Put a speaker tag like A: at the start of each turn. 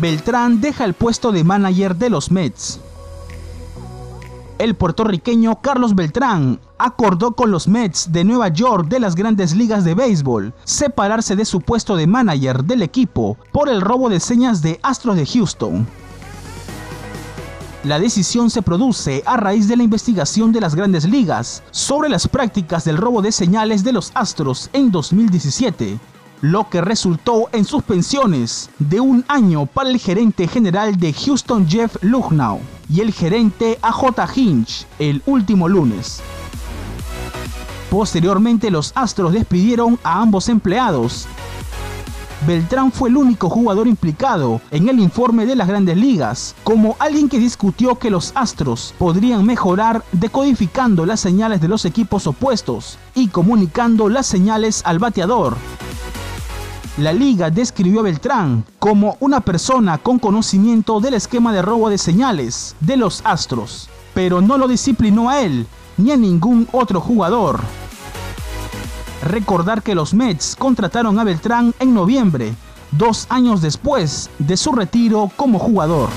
A: Beltrán deja el puesto de manager de los Mets. El puertorriqueño Carlos Beltrán acordó con los Mets de Nueva York de las grandes ligas de béisbol separarse de su puesto de manager del equipo por el robo de señas de Astros de Houston. La decisión se produce a raíz de la investigación de las grandes ligas sobre las prácticas del robo de señales de los Astros en 2017, lo que resultó en suspensiones de un año para el gerente general de Houston Jeff Lugnau y el gerente AJ Hinch el último lunes. Posteriormente los Astros despidieron a ambos empleados. Beltrán fue el único jugador implicado en el informe de las grandes ligas, como alguien que discutió que los Astros podrían mejorar decodificando las señales de los equipos opuestos y comunicando las señales al bateador. La liga describió a Beltrán como una persona con conocimiento del esquema de robo de señales de los Astros, pero no lo disciplinó a él ni a ningún otro jugador. Recordar que los Mets contrataron a Beltrán en noviembre, dos años después de su retiro como jugador.